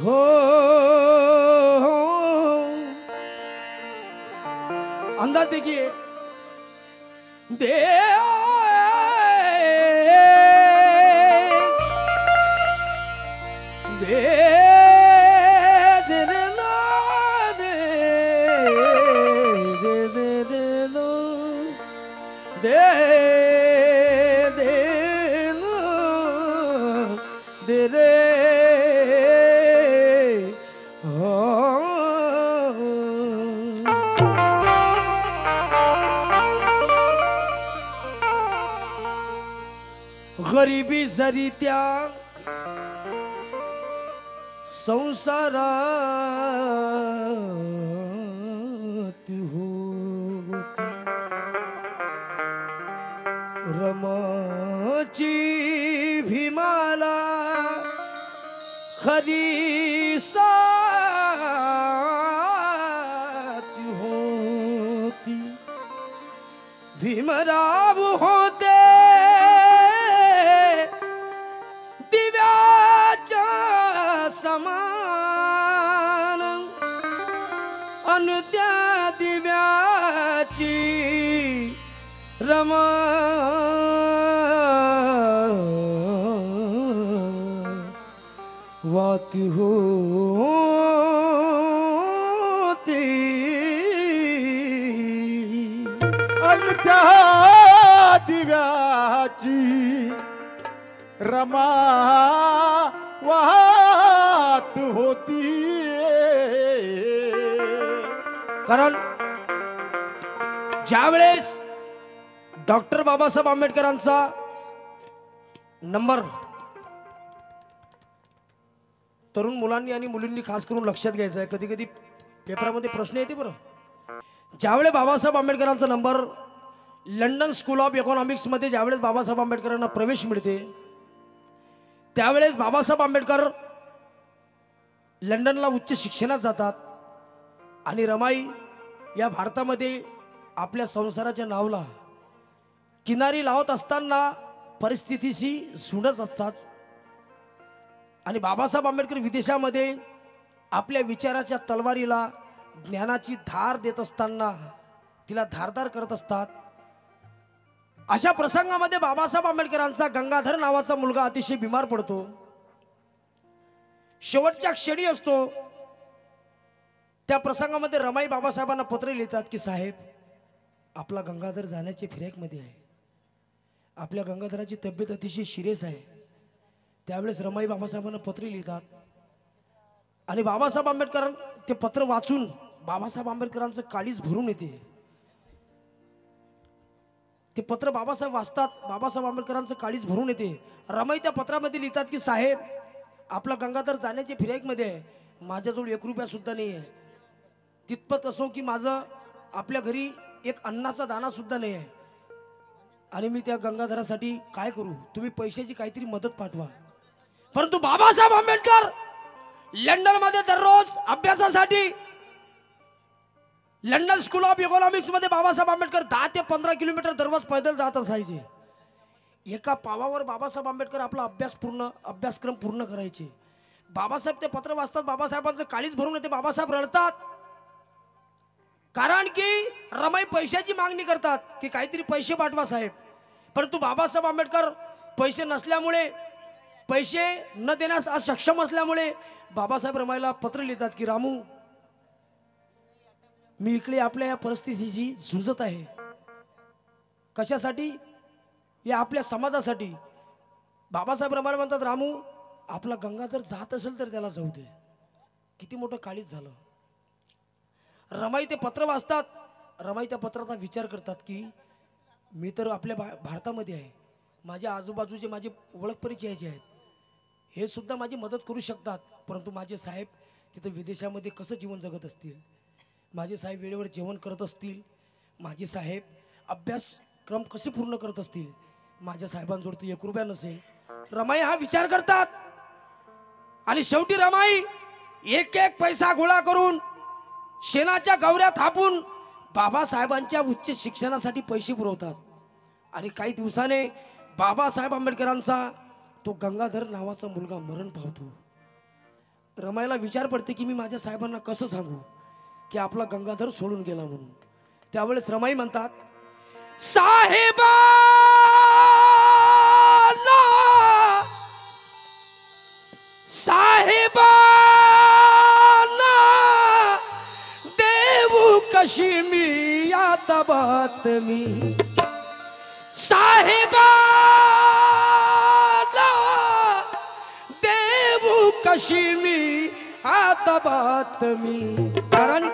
हो अंदाज देखिए दे दे दे गरिबी जरी त्या संसारात होती. रमाची भीमाला खरी साथ होती. भीमराव अन त्या दिव्याची रमा. वात होती. अन त्या दिव्याची रमा कारण ज्यावेळेस डॉक्टर बाबासाहेब आंबेडकरांचा नंबर तरुण मुलांनी आणि मुलींनी खास करून लक्षात घ्यायचा आहे. कधी कधी पेपरामध्ये प्रश्न येते बरं. ज्यावेळेस बाबासाहेब आंबेडकरांचा नंबर लंडन स्कूल ऑफ इकॉनॉमिक्समध्ये ज्यावेळेस बाबासाहेब आंबेडकरांना प्रवेश मिळते त्यावेळेस बाबासाहेब आंबेडकर लंडनला उच्च शिक्षणात जातात. आणि रमाई या भारतामध्ये आपल्या संसाराच्या नावला किनारी लावत असताना परिस्थितीशी झुंडत असतात. आणि बाबासाहेब आंबेडकर विदेशामध्ये आपल्या विचाराच्या तलवारीला ज्ञानाची धार देत असताना तिला धारदार करत असतात. अशा प्रसंगामध्ये बाबासाहेब आंबेडकरांचा गंगाधर नावाचा मुलगा अतिशय बिमार पडतो. शेवटच्या क्षणी असतो. त्या प्रसंगामध्ये रमाई बाबासाहेबांना पत्र लिहितात की साहेब आपला गंगाधर जाण्याच्या फिर्याकमध्ये आहे. आपल्या गंगाधराची तब्येत अतिशय सिरियस आहे. त्यावेळेस रमाई बाबासाहेबांना पत्र लिहितात. आणि बाबासाहेब आंबेडकर ते पत्र वाचून बाबासाहेब आंबेडकरांचं काळीच भरून येते. ते पत्र बाबासाहेब वाचतात बाबासाहेब आंबेडकरांचं काळीच भरून येते. रमाई त्या पत्रामध्ये लिहितात की साहेब आपला गंगाधर जाण्याच्या फिराईकमध्ये आहे. माझ्याजवळ एक रुपया सुद्धा नाही आहे तितपत असो की माझं आपल्या घरी एक अन्नाचा दाना सुद्धा नाही आहे. आणि मी त्या गंगाधरासाठी काय करू? तुम्ही पैशाची काहीतरी मदत पाठवा. परंतु बाबासाहेब आंबेडकर लंडनमध्ये दररोज अभ्यासासाठी लंडन स्कूल ऑफ इकॉनॉमिक्समध्ये बाबासाहेब आंबेडकर दहा ते पंधरा किलोमीटर दररोज पैदल जात असायचे. एका पावावर बाबासाहेब आंबेडकर आपला अभ्यास पूर्ण अभ्यासक्रम पूर्ण करायचे. बाबासाहेब ते पत्र वाचतात बाबासाहेबांचं काळीच भरून येते बाबासाहेब रडतात. कारण की रमाई पैशाची मागणी करतात की काहीतरी पैसे पाठवा साहेब. परंतु बाबासाहेब आंबेडकर पैसे नसल्यामुळे पैसे न देण्यास सक्षम असल्यामुळे बाबासाहेब रमाईला पत्र लिहितात की रामू मी इकडे आपल्या या परिस्थितीशी झुंजत आहे. कशासाठी? या आपल्या समाजासाठी. बाबासाहेब रमाला म्हणतात रामू आपला गंगा जर जात असेल तर त्याला जाऊ दे. किती मोठं काळीच झालं. रमाई ते पत्र वाचतात. रमाई त्या पत्राचा विचार करतात की मी तर आपल्या भा भारतामध्ये आहे. माझ्या आजूबाजूचे माझे ओळख परिचयाचे आहेत हे सुद्धा माझी मदत करू शकतात. परंतु माझे साहेब तिथं विदेशामध्ये कसं जीवन जगत असतील? माझे साहेब वेळेवर जेवण करत असतील? माझे साहेब अभ्यासक्रम कसे पूर्ण करत असतील? माझ्या साहेबांजवळ तर एक रुपया नसेल. रमाई हा विचार करतात. आणि शेवटी रमाई एक एक पैसा गोळा करून शेणाच्या गवऱ्या थापून बाबासाहेबांच्या उच्च शिक्षणासाठी पैसे पुरवतात. आणि काही दिवसाने बाबासाहेब आंबेडकरांचा तो गंगाधर नावाचा मुलगा मरण पावतो. रमायला विचार पडते की मी माझ्या साहेबांना कसं सांगू? की आपला गंगाधर सोडून गेला म्हणून. त्यावेळेस रमाई म्हणतात साहेबा बातमी साहेबाला देऊ कशी मी आता बातमी कारण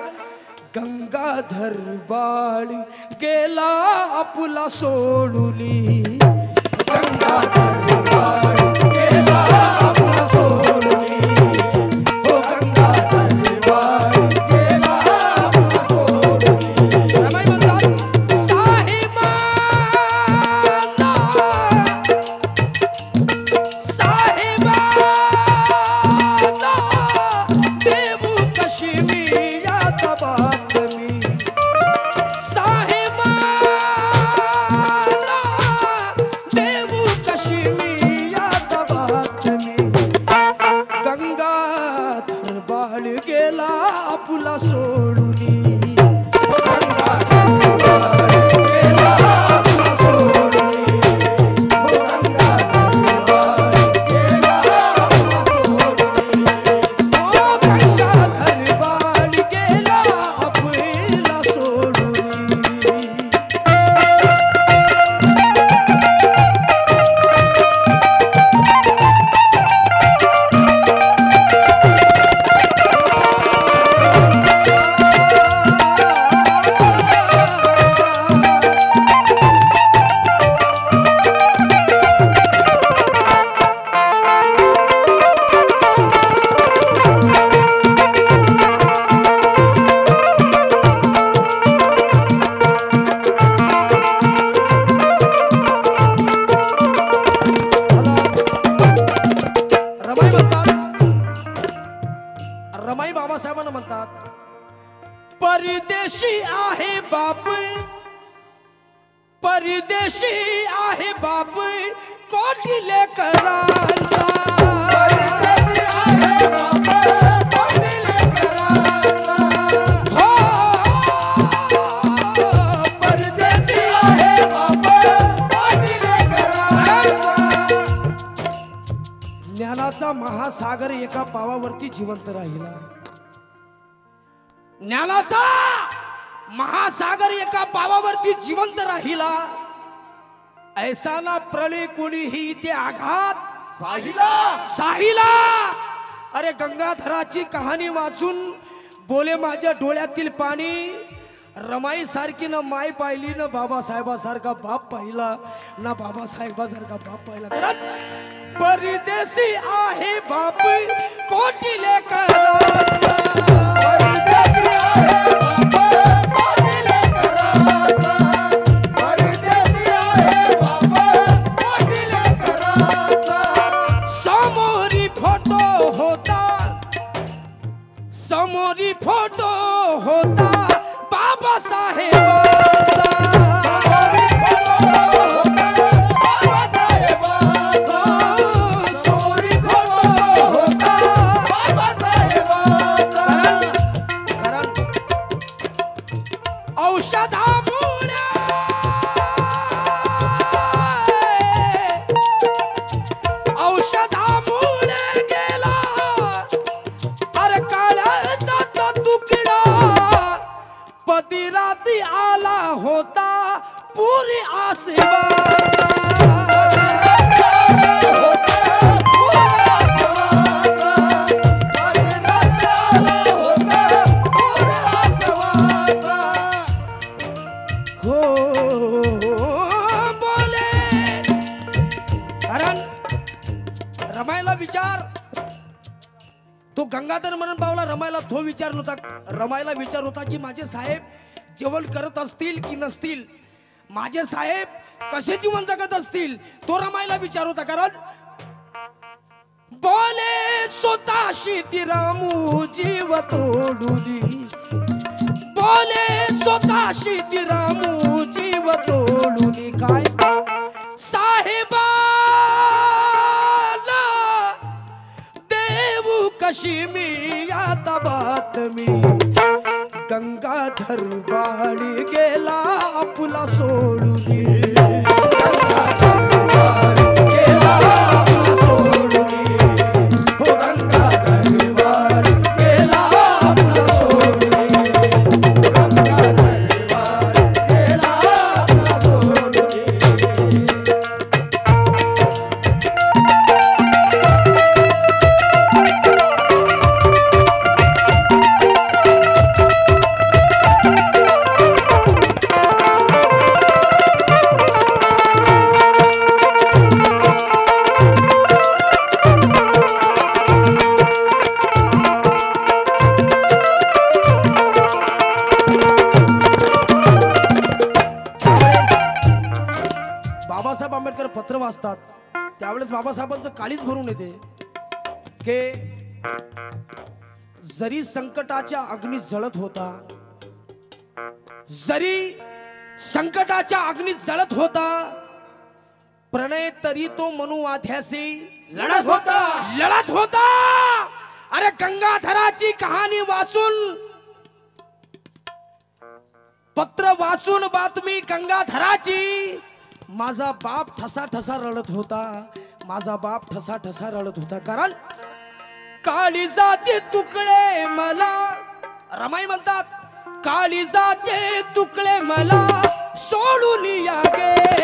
गंगाधर बाळी गेला आपुला सोडुली गंगाधर बाळी गेला महासागर एका पावावरती जिवंत राहिला. ज्ञानाचा महासागर एका पावावरती जिवंत राहिला. ऐसा ना प्रलय कोणीही इथे आघात? साहिला! साहिला! अरे गंगाधराची कहाणी वाचून बोले माझ्या डोळ्यातील पाणी. रमाई सारखी ना माय पाहिली ना बाबासाहेबासारखा बाप पाहिला ना बाबासाहेबासारखा बाप पाहिला. कारण परदेशी आहे बाप कोटी लेकर. माझे साहेब जेवण करत असतील की नसतील? माझे साहेब कसे जीवन जगत असतील? तो रमायला विचार होता कारण बोले स्वतःशी ती रामू जीव तोडुली बोले स्वतःशी ती रामू जीव तोडुली काय? साहेबा देऊ कशी मी आता बातमी? गंगाधर बाळी गेला आपला सोडून वाचतात त्यावेळेस बाबासाहेबांचं काळीच भरून येते. की जरी संकटाच्या अग्नीत जळत होता जरी संकटाच्या अग्नीत जळत होता प्रणय तरी तो मनुवाध्यासी लढत होता. लढत होता. अरे गंगाधराची कहाणी वाचून पत्र वाचून बातमी गंगाधराची. माझा बाप ठसा ठसा रडत होता. माझा बाप ठसा ठसा रडत होता. कारण काळीजाचे तुकडे मला रमाई म्हणतात काळीजाचे तुकडे मला सोडून या गेले.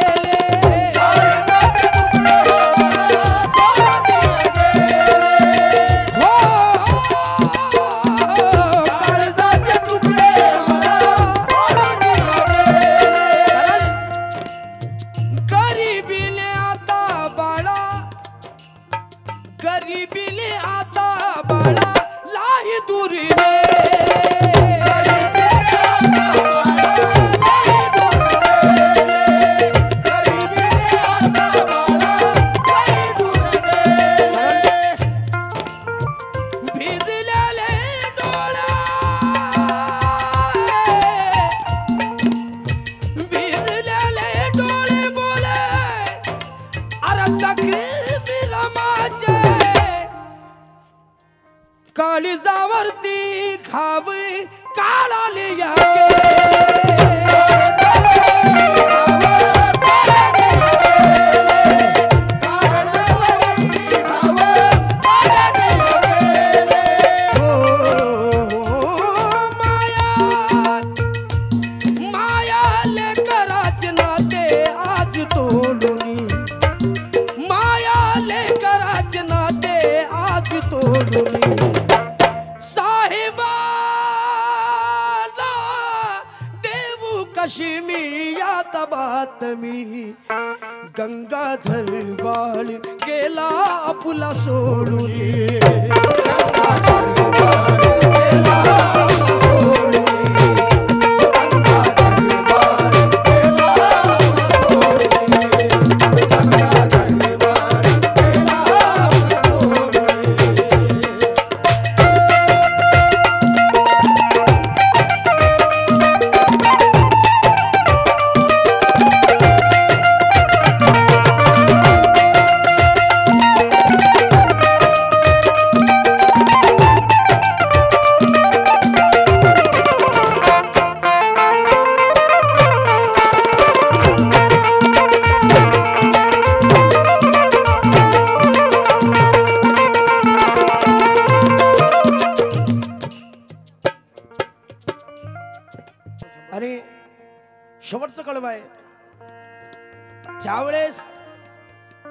आणि शेवटचं कळव आहे. ज्यावेळेस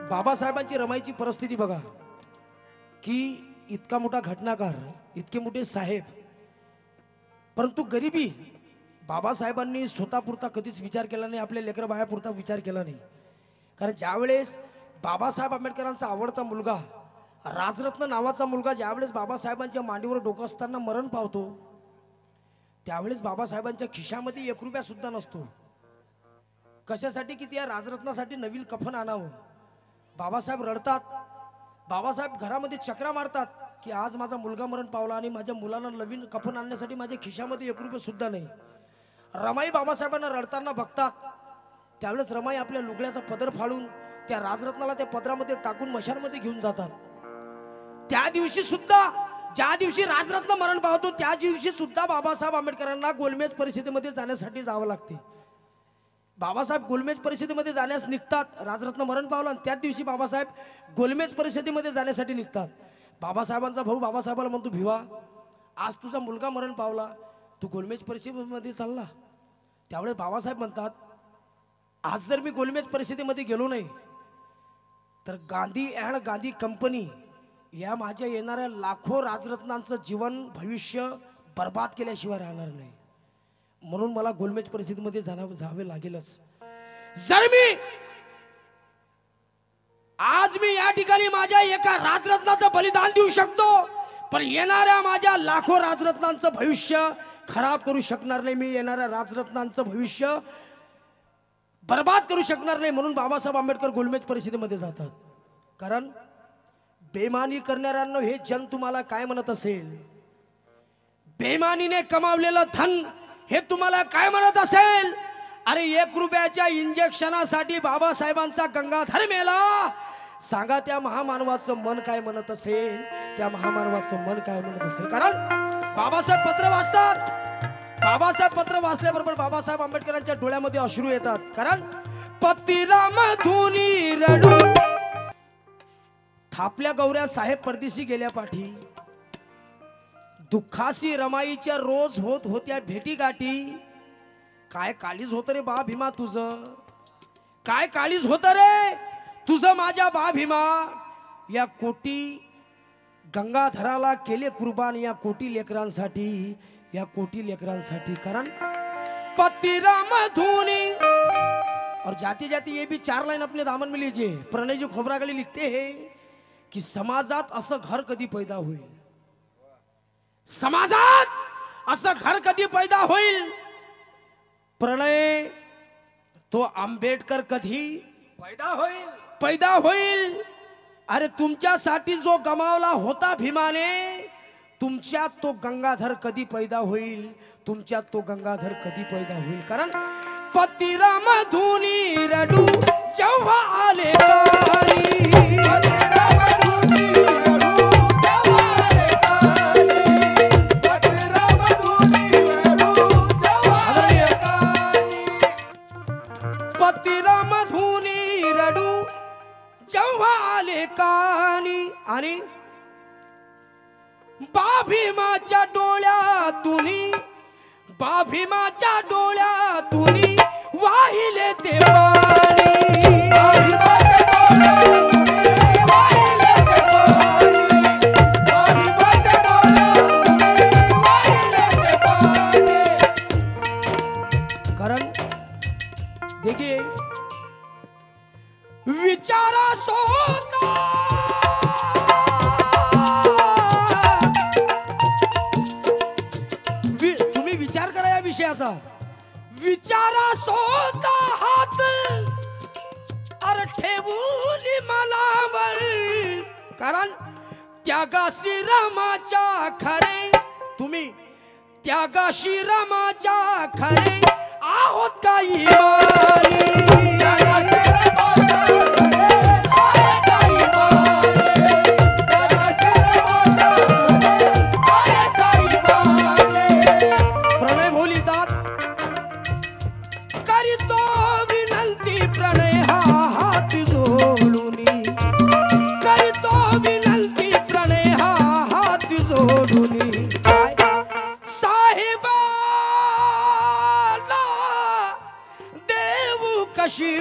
बाबासाहेबांची रमाईची परिस्थिती बघा की इतका मोठा घटनाकार इतके मोठे साहेब परंतु गरिबी बाबासाहेबांनी स्वतःपुरता कधीच विचार केला नाही आपल्या लेकर बायापुरता विचार केला नाही. कारण ज्यावेळेस बाबासाहेब आंबेडकरांचा आवडता मुलगा राजरत्न नावाचा मुलगा ज्यावेळेस बाबासाहेबांच्या मांडीवर डोकं असताना मरण पावतो त्यावेळेस बाबासाहेबांच्या खिशामध्ये एक रुपया सुद्धा नसतो. कशासाठी की त्या राजरत्नासाठी नवीन कफन आणावं? बाबासाहेब रडतात. बाबासाहेब घरामध्ये चक्रा मारतात की आज माझा मुलगा मरण पावला आणि माझ्या मुलाला नवीन कफन आणण्यासाठी माझ्या खिशामध्ये एक रुपये सुद्धा नाही. रमाई बाबासाहेबांना रडताना बघतात. त्यावेळेस रमाई आपल्या लुगड्याचा पदर फाडून त्या राजरत्नाला त्या पदरामध्ये टाकून मशानमध्ये घेऊन जातात. त्या दिवशी सुद्धा ज्या दिवशी राजरत्न मरण पावतो त्या दिवशी सुद्धा बाबासाहेब आंबेडकरांना गोलमेज परिषदेमध्ये जाण्यासाठी जावं लागते. बाबासाहेब गोलमेज परिषदेमध्ये जाण्यास निघतात राजरत्न मरण पावलं आणि त्याच दिवशी बाबासाहेब गोलमेज परिषदेमध्ये जाण्यासाठी निघतात. बाबासाहेबांचा भाऊ बाबासाहेबाला म्हणतो भिवा आज तुझा मुलगा मरण पावला तू गोलमेज परिषदेमध्ये चालला. त्यावेळेस बाबासाहेब म्हणतात आज जर मी गोलमेज परिषदेमध्ये गेलो नाही तर गांधी अँड गांधी कंपनी या माझ्या येणाऱ्या लाखो राजरत्नांचं जीवन भविष्य बर्बाद केल्याशिवाय राहणार नाही. म्हणून मला गोलमेज परिस्थितीमध्ये जाणं जावे लागेलच. जर मी आज मी या ठिकाणी माझ्या एका राजरत्नाचं बलिदान देऊ शकतो पण येणाऱ्या माझ्या लाखो राजरत्नांचं भविष्य खराब करू शकणार नाही. मी येणाऱ्या राजरत्नांचं भविष्य बर्बाद करू शकणार नाही म्हणून बाबासाहेब आंबेडकर गोलमेज परिषदेमध्ये जातात. कारण बेमानी करणाऱ्यांना हे जन तुम्हाला काय म्हणत असेल? बेमानीने कमावलेलं धन हे तुम्हाला काय म्हणत असेल? अरे एक रुपयाच्या इंजेक्शनासाठी बाबासाहेबांचा गंगाधर मेला. सांगा त्या महामानवाचं मन काय म्हणत असेल? त्या महामानवाचं मन काय म्हणत असेल? कारण बाबासाहेब पत्र वाचतात. बाबासाहेब पत्र वाचल्याबरोबर बाबासाहेब आंबेडकरांच्या डोळ्यामध्ये अश्रू येतात. कारण पतिराम धुनी रडू. थापल्या गौऱ्या साहेब परदेशी गेल्या पाठी. दुःखासी रमाईच्या रोज होत होत्या भेटी गाठी काय काळीज होत रे बा भीमा तुझं? काय काळीज होत रे तुझं माझ्या बा भीमा? या कोटी गंगाधराला केले कुर्बान या कोटी लेकरांसाठी या कोटी लेकरांसाठी. कारण पतिराम धोनी और जाते जाते ये भी चार लाइन अपने दामन में लीजिए. प्रणय जी लिखते हैं. की समाजात असं घर कधी पैदा होईल? समाजात असं घर कधी पैदा होईल? प्रणय तो आंबेडकर कधी पैदा होईल? पैदा होईल? अरे तुमच्यासाठी जो गमावला होता भीमाने तुमच्यात तो गंगाधर कधी पैदा होईल? तुमच्यात तो गंगाधर कधी पैदा होईल? कारण पतिराम धुनी रडू जेव्हा आले आणि बाभीमाच्या डोळ्यातून बाभीमाच्या डोळ्यातून वाहिले ते रामाच्या खरे तुम्ही त्यागाशी रामाच्या खरे आहोत काही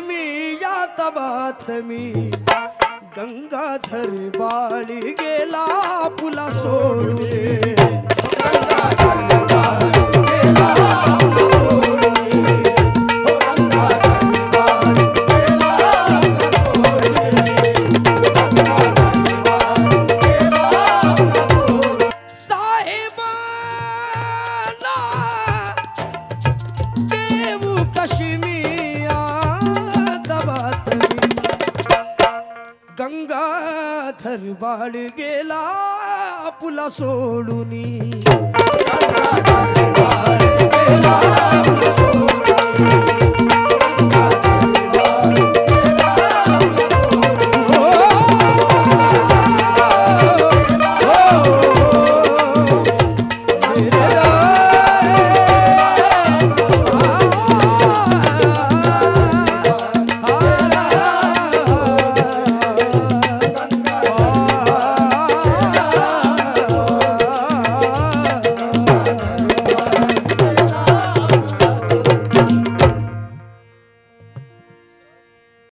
मी यात बातमी गंगाधर बाळी गेला पुला सोडून. साहेबाला